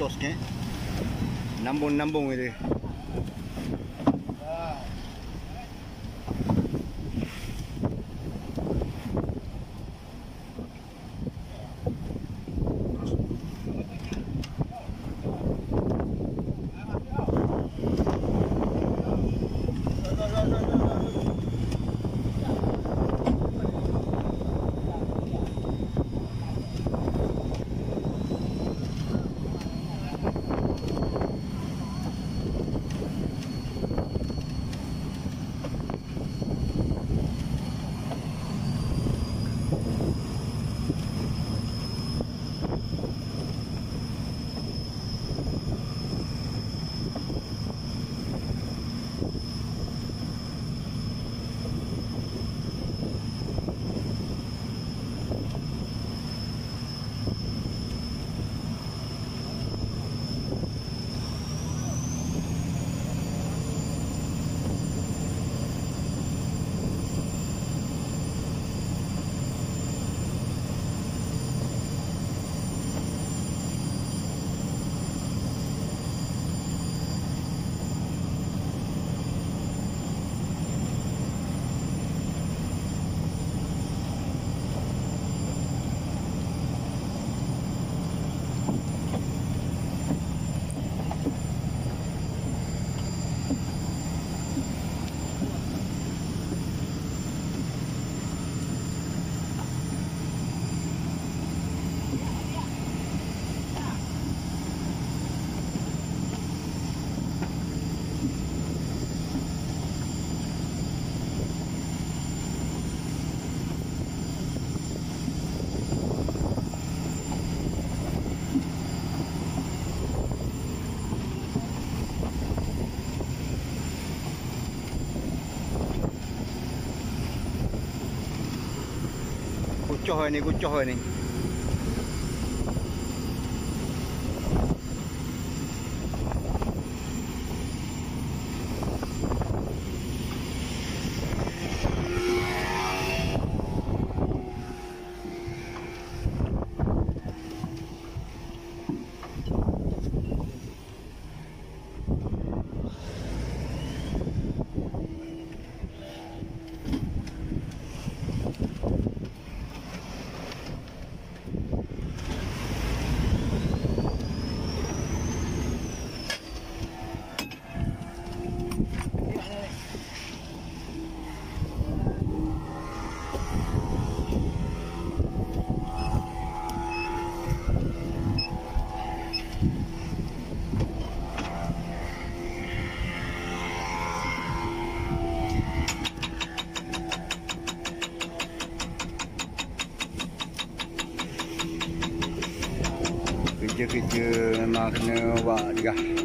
ni kucos ke. Nambung-nambung dia. Kucoh ni, kucoh ni. Kerja-kerja memang kena buat juga.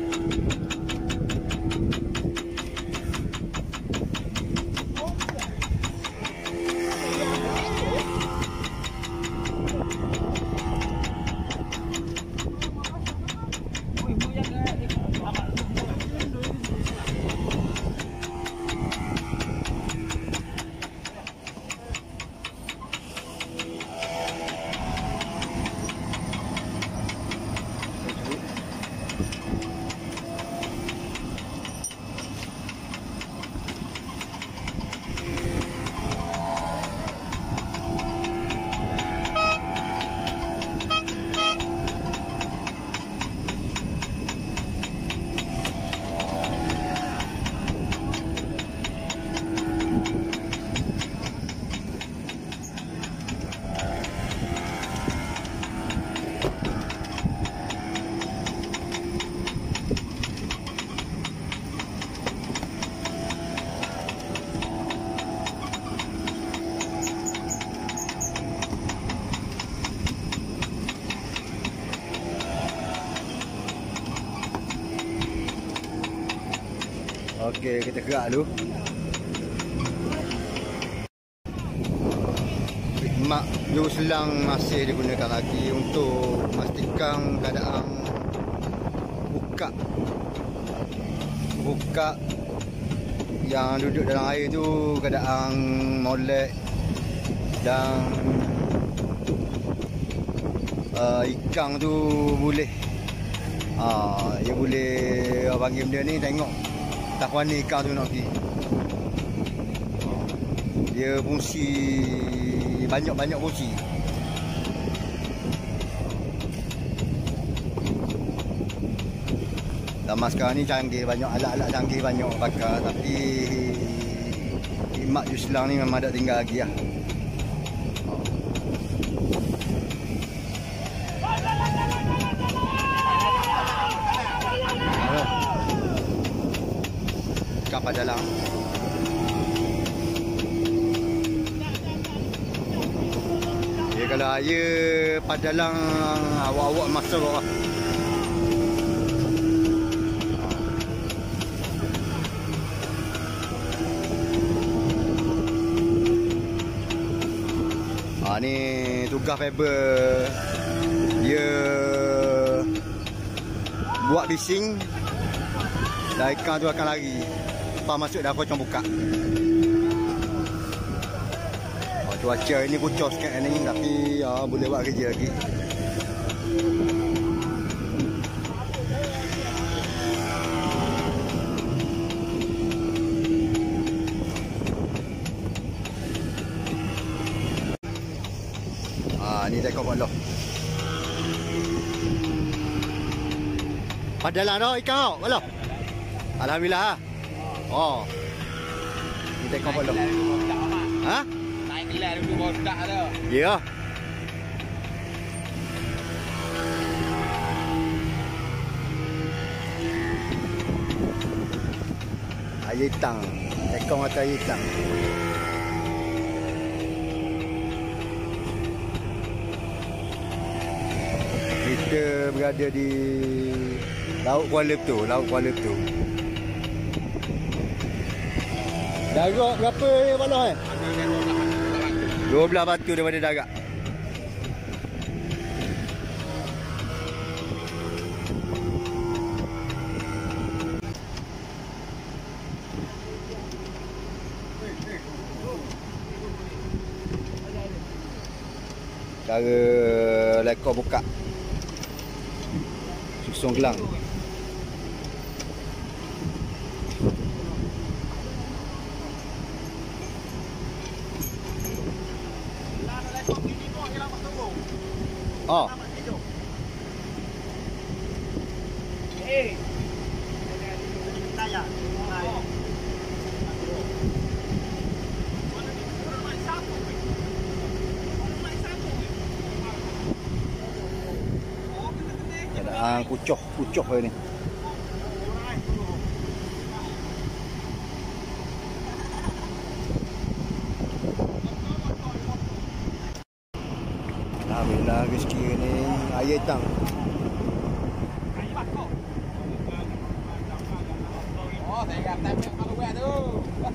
Okey, kita gerak dulu. Mak juru selang masih digunakan lagi untuk memastikan keadaan buka buka yang duduk dalam air tu keadaan molek dan uh, ikan tu boleh Ah, dia boleh game dia ni tengok tak warna ikan tu nak pergi. Dia fungsi banyak-banyak fungsi. Zaman sekarang ni canggih banyak alat-alat canggih banyak bakar tapi Imak Yuslang ni memang ada tinggal lagi lah. Kapal dalam Ya kalau air padalang awak-awak masuk lah. Ha, ni tugas fiber. Dia buat bising dan ikan tu akan lari lepas masuk dah kocong buka ha, cuaca ni kucur sikit ni tapi ha, boleh buat kerja lagi Ha, ni tekok Allah. Padalah dah ikan kau. Alhamdulillah. Oh. Ni tekok Allah. Ha? Naik gelar dulu bodak tu. Ya. Air tang. Tekong atau air tang. Kita berada di Laut Kuala tu, Laut Kuala tu. Darat berapa ya Pak Noh eh? 12 batu daripada darat. Cara lekor buka Susung gelang Oh Eh. Keadaan kucoh Kucoh ni Alhamdulillah rezeki ni Air tang Oh, saya kata kalau buat tu. Ah,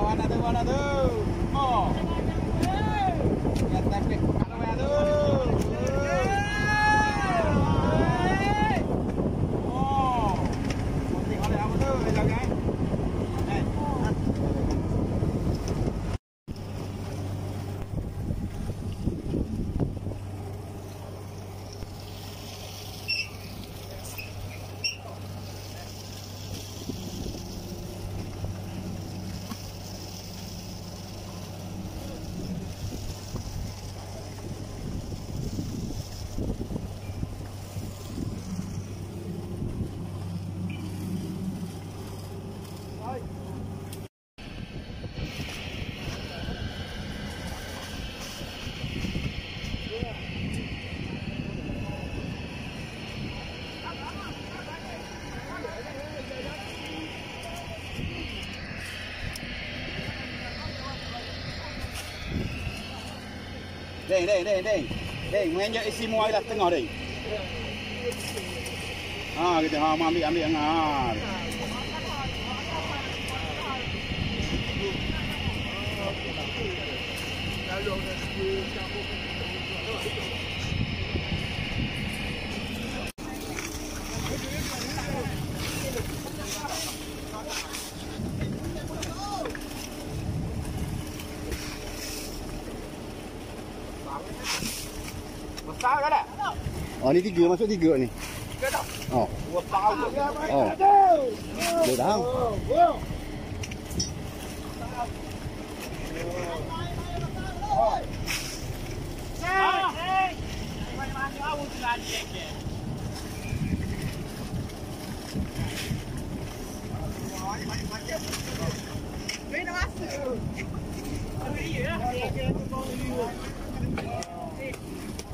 mana tu, mana tu? Oh. Ya, tapi kalau buat tu. Oh. Mesti oleh apa tu? Dia jaga. Eh. Deng, deng, deng, deng. Deng, mengenyak isi muai lah tengah deng. Ha, kita ha ambil ambil angah. Tak? Oh ni tiga masuk tiga ni. Oh. Oh. Dia dah. Air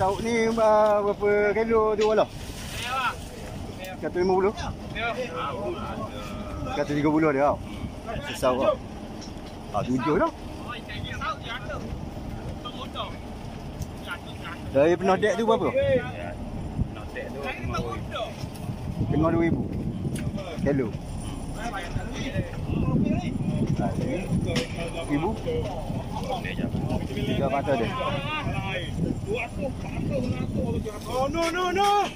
Sesauk ni uh, berapa kilo tu Allah? Kata 50? Kata 30 dia tau. Sesauk tau. Ah, tujuh dah. Dari penuh dek tu berapa? Tengah 2000. Kilo. Ah, ni. Ibu. Tiga mata dia. Oh no no no.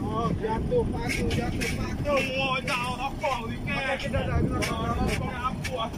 Oh jatuh patuh jatuh patuh. Oh tak apa weekend. Kita dah kena apa.